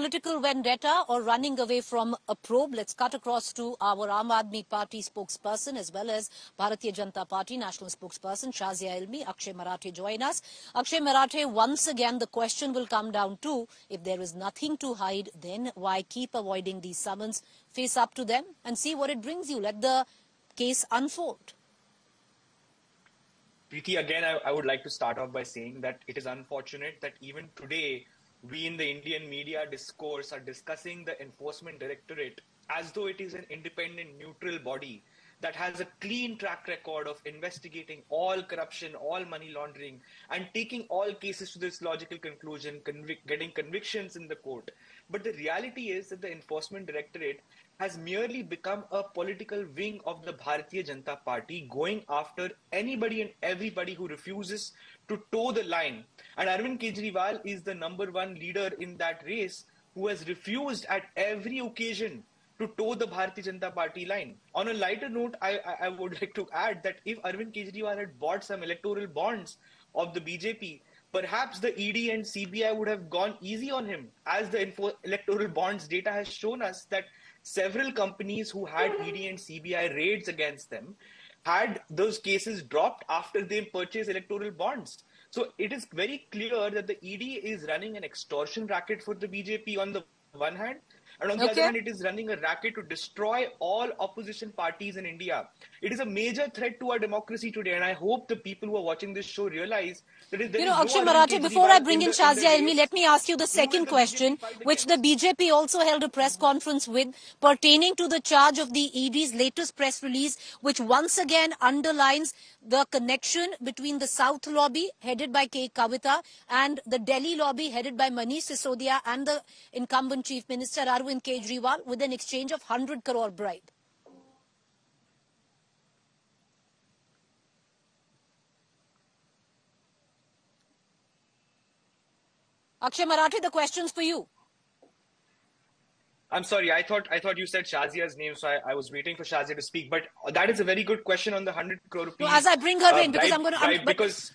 political vendetta or running away from a probe? Let's cut across to our Aam Aadmi Party spokesperson as well as Bharatiya Janata Party national spokesperson Shazia Ilmi. Akshay Marathe join us. Akshay Marathe, once again the question will come down to if there is nothing to hide, then why keep avoiding these summons? Face up to them and see what it brings you. Let the case unfold. Preeti, again, I, I would like to start off by saying that it is unfortunate that even today we in the Indian media discourse are discussing the Enforcement Directorate as though it is an independent, neutral body that has a clean track record of investigating all corruption, all money laundering, and taking all cases to this logical conclusion, getting convictions in the court. But the reality is that the Enforcement Directorate has merely become a political wing of the Bharatiya Janata Party, going after anybody and everybody who refuses to toe the line. And Arvind Kejriwal is the number one leader in that race who has refused at every occasion to toe the Bharatiya Janata Party line. On a lighter note, I, I, I would like to add that if Arvind Kejriwal had bought some electoral bonds of the BJP, perhaps the ED and CBI would have gone easy on him, as the info- electoral bonds data has shown us that several companies who had ED and CBI raids against them had those cases dropped after they purchased electoral bonds. So it is very clear that the ED is running an extortion racket for the BJP on the one hand, and on the Okay. other hand, it is running a racket to destroy all opposition parties in India. It is a major threat to our democracy today, and I hope the people who are watching this show realize that there You know, no Akshay Marathe, before I bring in Shazia Ilmi, let me ask you the second question, which the? BJP also held a press conference with pertaining to the charge of the ED's latest press release, which once again underlines the connection between the South lobby headed by K. Kavita and the Delhi lobby headed by Manish Sisodia and the incumbent Chief Minister Arvind Kejriwal with an exchange of 100 crore bribe. Akshay Marathe, the question's for you. I'm sorry. I thought I thought you said Shazia's name, so I, I was waiting for Shazia to speak. But that is a very good question on the hundred crore rupees. as I bring her uh, in, because bribe- I'm I'm- bribe, but- because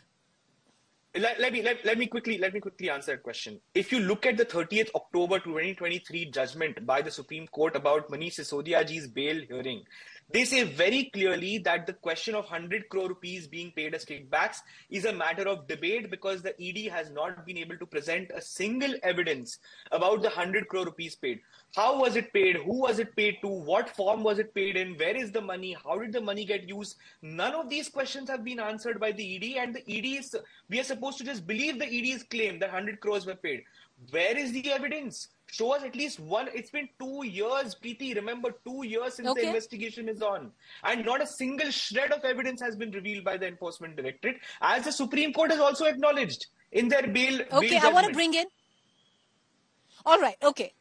let, let me let, let me quickly let me quickly answer that question. If you look at the 30th October 2023 judgment by the Supreme Court about Manish Sisodia ji's bail hearing, they say very clearly that the question of 100 crore rupees being paid as kickbacks is a matter of debate because the ED has not been able to present a single evidence about the 100 crore rupees paid. How was it paid? Who was it paid to? What form was it paid in? Where is the money? How did the money get used? None of these questions have been answered by the ED, and the ED is we are supposed to just believe the ED's claim that 100 crores were paid. Where is the evidence? Show us at least one. It's been two years, Preeti. Remember, two years since Okay. the investigation is on, and not a single shred of evidence has been revealed by the Enforcement Directorate, as the Supreme Court has also acknowledged in their bail. Okay, bail I want to bring in. All right, okay.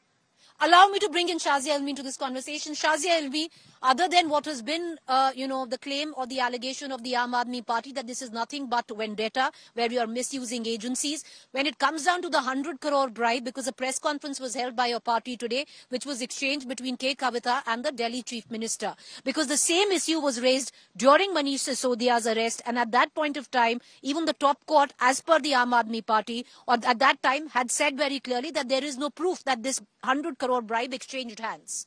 Allow me to bring in Shazia Ilmi into this conversation. Shazia Ilmi, other than what has been, uh, you know, the claim or the allegation of the Aam Aadmi Party that this is nothing but vendetta, where you are misusing agencies, when it comes down to the 100 crore bribe, because a press conference was held by your party today, which was exchanged between K. Kavita and the Delhi Chief Minister, because the same issue was raised during Manish Sisodia's arrest, and at that point of time, even the top court, as per the Aam Aadmi Party, or at that time, had said very clearly that there is no proof that this 100 crore bribe exchanged hands.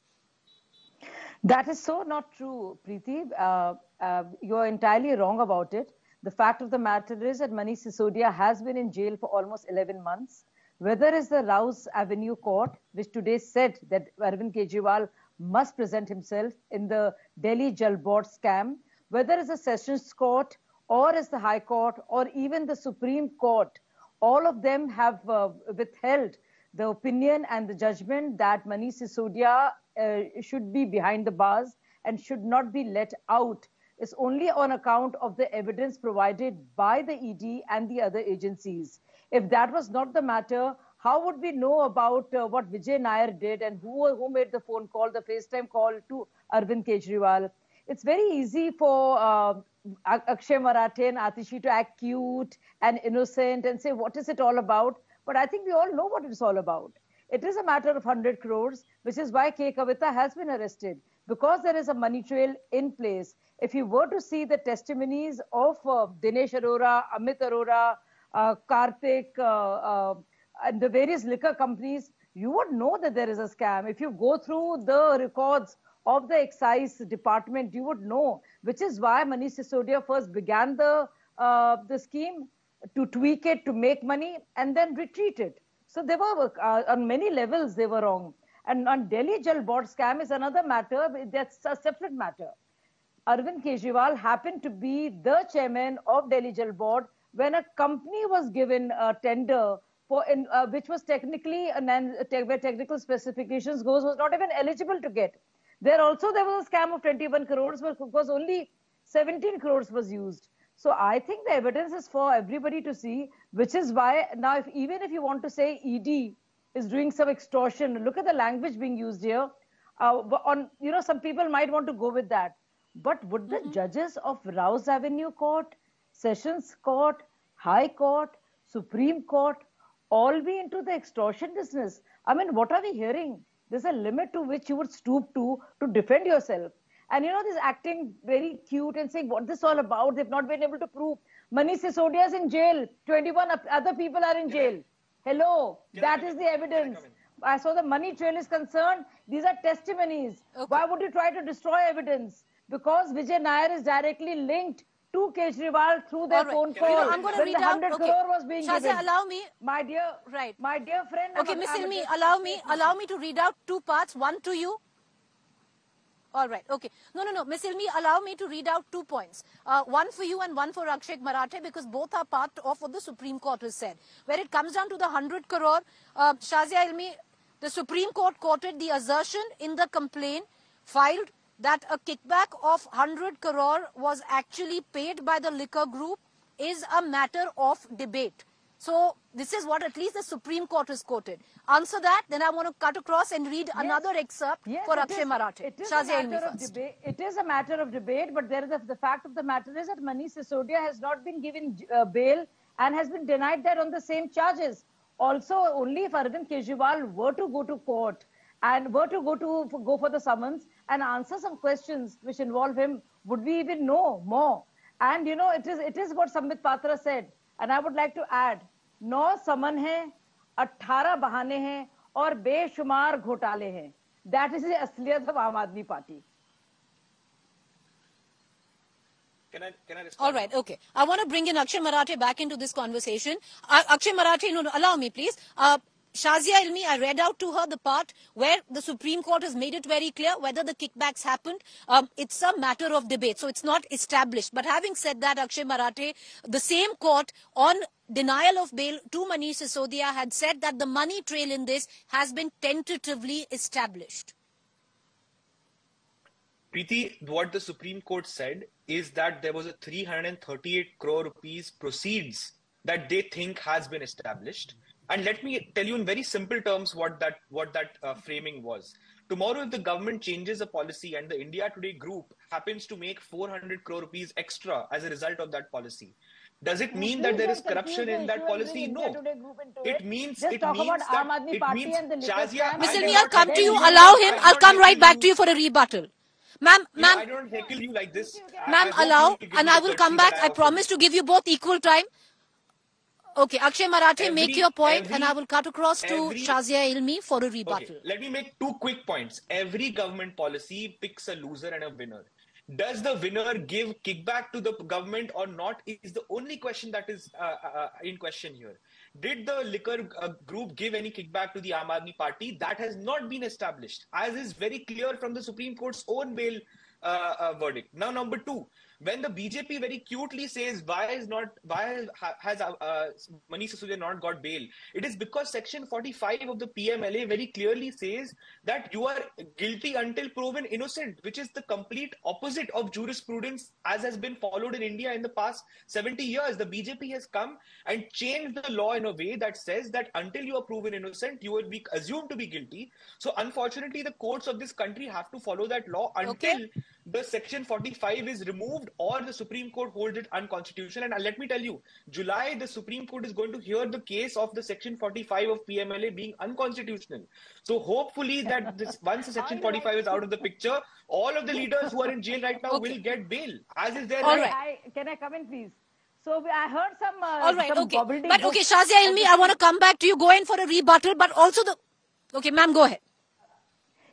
That is so not true, Preeti. Uh, uh, you're entirely wrong about it. The fact of the matter is that Manish Sisodia has been in jail for almost 11 months. Whether it's the Rouse Avenue Court, which today said that Arvind Kejriwal must present himself in the Delhi Jal Board scam, whether it's the Sessions Court or it's the High Court or even the Supreme Court, all of them have uh, withheld the opinion and the judgment that Manish Sisodia uh, should be behind the bars and should not be let out is only on account of the evidence provided by the ED and the other agencies. If that was not the matter, how would we know about uh, what Vijay Nair did and who, who made the phone call, the FaceTime call to Arvind Kejriwal? It's very easy for uh, Akshay Marathe and Atishi to act cute and innocent and say, what is it all about? But I think we all know what it's all about. It is a matter of 100 crores, which is why K. Kavita has been arrested because there is a money trail in place. If you were to see the testimonies of uh, Dinesh Arora, Amit Arora, uh, Karthik, uh, uh, and the various liquor companies, you would know that there is a scam. If you go through the records of the excise department, you would know, which is why Manish Sisodia first began the, uh, the scheme to tweak it, to make money, and then retreat it. So they were, uh, on many levels, they were wrong. And on Delhi Jal Board scam is another matter, that's a separate matter. Arvind Kejriwal happened to be the chairman of Delhi Jal Board when a company was given a tender for in, uh, which was technically where technical specifications goes was not even eligible to get. There also there was a scam of 21 crores, but because only 17 crores was used. So I think the evidence is for everybody to see, which is why now if even if you want to say ED is doing some extortion, look at the language being used here. Uh, on you know some people might want to go with that, but would the mm-hmm. judges of Rouse Avenue Court, Sessions Court, High Court, Supreme Court all be into the extortion business? I mean, what are we hearing? There's a limit to which you would stoop to to defend yourself. And you know, this acting very cute and saying what this all about. They've not been able to prove. Manish Sisodia is in jail. 21 other people are in jail. Hello, Can that is the evidence. As far the money trail is concerned, these are testimonies. Okay. Why would you try to destroy evidence? Because Vijay Nair is directly linked to Kejriwal through their right. phone call. You know, I'm going to read the 100 out. Okay. crore was being Shazia, given. allow me. My dear, right. My dear friend. Okay, Miss Ilmi, allow me, allow me to read out two parts. One to you. All right. Okay. No, no, no. Miss Ilmi, allow me to read out two points. Uh, one for you and one for Akshay Marathe because both are part of what the Supreme Court has said. Where it comes down to the 100 crore, uh, Shazia Ilmi, the Supreme Court quoted the assertion in the complaint filed that a kickback of 100 crore was actually paid by the liquor group is a matter of debate. So this is what at least the Supreme Court has quoted. Answer that, then I want to cut across and read yes. another excerpt yes, for Akshay Marathe. It is, a matter of debate. it is a matter of debate, but there is a, the fact of the matter is that Manish Sisodia has not been given uh, bail and has been denied that on the same charges. Also, only if Arvind Kejriwal were to go to court and were to go to go for the summons and answer some questions which involve him, would we even know more? And you know, it is it is what Sambit Patra said. And I would like to add, नौ समन हैं, अठारह बहाने हैं और बेशुमार घोटाले हैं. दैट इज़ असलियत of Aam Aadmi Party Can I, can I All right, okay. I want to bring in Akshay Marathe back into this conversation. Uh, Akshay Marathe, no, no, allow me, please. Uh, Shazia Ilmi, I read out to her the part where the Supreme Court has made it very clear whether the kickbacks happened. Um, it's a matter of debate, so it's not established. But having said that, Akshay Marathe, the same court on denial of bail to Manish Sisodia had said that the money trail in this has been tentatively established. Preeti, what the Supreme Court said is that there was a 338 crore rupees proceeds that they think has been established and let me tell you in very simple terms what that what that uh, framing was. Tomorrow, if the government changes a policy and the India Today group happens to make 400 crore rupees extra as a result of that policy, does it mean that there is corruption in that policy? No. It means Just it talk means about Aam Aadmi Party and the Shazia, Mr. I'll come to you. Allow him. I'll come right back to you for a rebuttal. Ma'am, ma'am. I don't heckle you like this. Ma'am, allow, and I will come back. I promise to give you both equal time. Okay, Akshay Marathe, every, make your point every, and I will cut across to every, Shazia Ilmi for a rebuttal. Okay, let me make two quick points. Every government policy picks a loser and a winner. Does the winner give kickback to the government or not is the only question that is uh, uh, uh in question here. Did the liquor uh, group give any kickback to the Aam Aadmi Party? That has not been established, as is very clear from the Supreme Court's own bail uh, uh, verdict. Now, number two, when the BJP very cutely says why is not why has uh, uh, Manish Sisodia not got bail, it is because Section 45 of the PMLA very clearly says that you are guilty until proven innocent, which is the complete opposite of jurisprudence as has been followed in India in the past 70 years. The BJP has come and changed the law in a way that says that until you are proven innocent, you will be assumed to be guilty. So unfortunately, the courts of this country have to follow that law until okay. The Section 45 is removed or the Supreme Court holds it unconstitutional. And let me tell you, July, the Supreme Court is going to hear the case of the Section 45 of PMLA being unconstitutional. So hopefully that this once the Section 45 is out of the picture, all of the leaders who are in jail right now okay. will get bail, as is their right. I, can I come in, please? So I heard some. Uh, All right, some okay. But okay, Shazia Ilmi, I want to come back to you. Go in for a rebuttal, but also the Okay, ma'am, go ahead.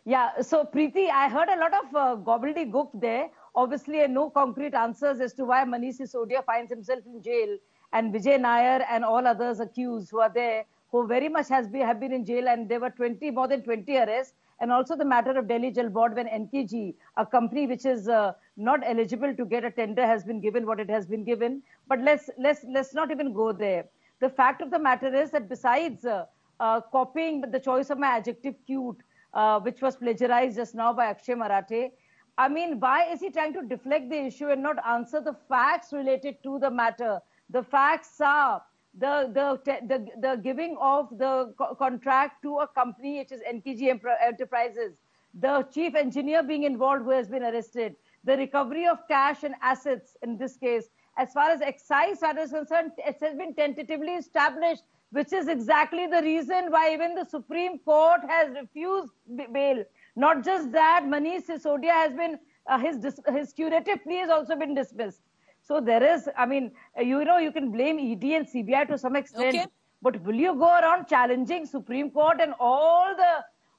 Yeah, so Preeti, I heard a lot of uh, gobbledygook there. Obviously, uh, no concrete answers as to why Manish Sisodia finds himself in jail and Vijay Nair and all others accused who are there, who very much has been, have been in jail and there were 20, more than 20 arrests. And also the matter of Delhi Jal Board when NKG, a company which is uh, not eligible to get a tender, has been given what it has been given. But let's let's let's not even go there. The fact of the matter is that besides uh, uh, copying the choice of my adjective cute, uh, which was plagiarized just now by Akshay Marathe. I mean, why is he trying to deflect the issue and not answer the facts related to the matter? The facts are the the the, the giving of the co- contract to a company which is NKG Enterprises, the chief engineer being involved who has been arrested, the recovery of cash and assets in this case. As far as excise matter is concerned, it has been tentatively established which is exactly the reason why even the Supreme Court has refused bail. Not just that, Manish Sisodia has been, uh, his, his curative plea has also been dismissed. So there is, I mean, you know, you can blame ED and CBI to some extent, Okay. but will you go around challenging Supreme Court and all the,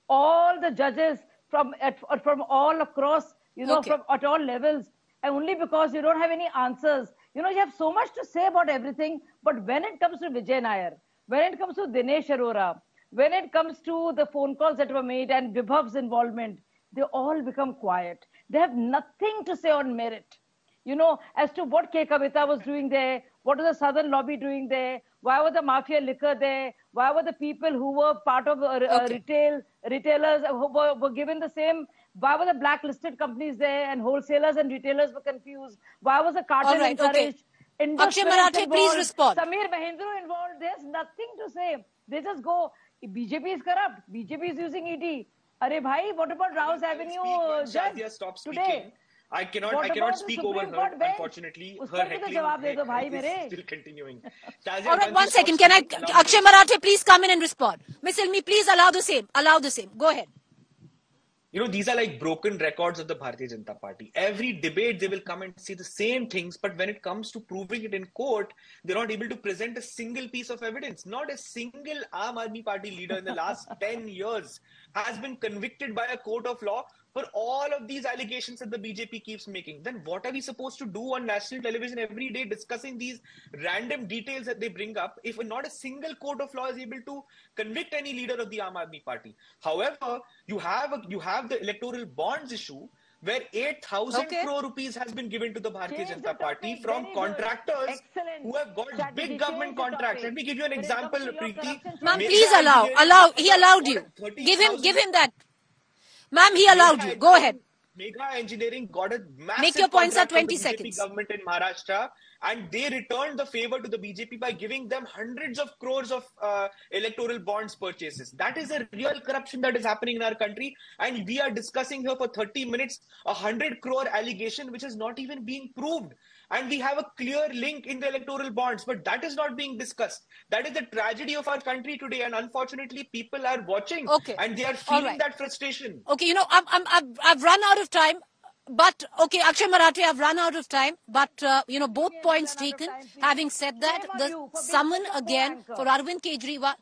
all the judges from, at, from all across, you know, Okay. from at all levels, and only because you don't have any answers. You know, you have so much to say about everything, but when it comes to Vijay Nair, when it comes to Dinesh Arora, when it comes to the phone calls that were made and Vibhav's involvement, they all become quiet. They have nothing to say on merit. You know, as to what K. Kavita was doing there, what was the Southern lobby doing there, why were the mafia liquor there, why were the people who were part of uh, uh, Okay. retail retailers who were, were given the same, why were the blacklisted companies there and wholesalers and retailers were confused, why was the cartel right, okay. encouraged? Indo Akshay Marathe, please respond. Samir Mahindra involved. There's nothing to say. They just go, BJP is corrupt. BJP is using ED. Are bhai, what about Rouse Avenue uh, judge Shazia stops today? I cannot. What I cannot speak over her. Bench? Unfortunately, her तो heckling जवाब दे दो भाई is still continuing. Shazia, All right, one second. Can I, speaking, Akshay Marathe, please come in and respond. Miss Ilmi, please allow the same. Allow the same. Go ahead. You know these are like broken records of the bharatiya janata party. Every debate they will come and say the same things but when it comes to proving it in court they're not able to present a single piece of evidence. Not a single aam aadmi party leader in the last 10 years has been convicted by a court of law for all of these allegations that the bjp keeps making then what are we supposed to do on national television every day discussing these random details that they bring up if not a single court of law is able to convict any leader of the Aam Aadmi Party. However, you have a, you have the electoral bonds issue where 8,000 Okay. crore rupees has been given to the Bharatiya Change Janata the Party from Very contractors who have got Strategy. big government contracts. Let me give you an When example, comes Preeti. Ma'am, please allow. Allow. He allowed you. Give him, give him that. Ma'am, he allowed Mega you. Go ahead. Megha Engineering got a massive Make your points at contract 20 from the BJP seconds. government in Maharashtra, and they returned the favor to the BJP by giving them hundreds of crores of uh, electoral bonds purchases. That is a real corruption that is happening in our country, and we are discussing here for 30 minutes a hundred crore allegation which is not even being proved. And we have a clear link in the electoral bonds, but that is not being discussed. That is the tragedy of our country today, and unfortunately, people are watching Okay. and they are feeling right. that frustration. Okay, you know, I'm, I'm, I've, I've run out of time. But, okay, Akshay Marathe, I've run out of time. But, uh, you know, both points run out of taken. Having said that, the summon again for Arvind Kejriwal.